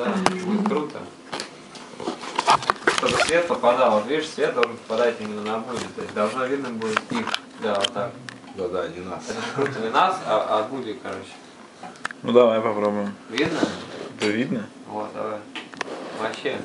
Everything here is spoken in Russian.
Да, будет круто. Чтобы свет попадал. Вот видишь, свет должен попадать именно на Буди. То есть должно видно будет их. Да, вот так. Да, да, не нас. Это же круто не нас, а, а Буди, короче. Ну давай попробуем. Видно? Да видно? Вот, давай. Вообще.